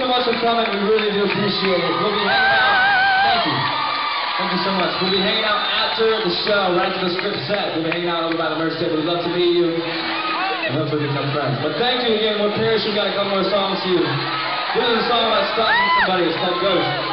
so much for coming. We really do appreciate it. We'll be hanging out. Thank you. Thank you so much. We'll be hanging out after the show, right after the script set. We'll be hanging out over by the merch table. We'd love to meet you and hopefully become friends. But thank you again. We're Perry. We've Got a couple more songs to you. This is a song about stalking somebody. It's called Ghost.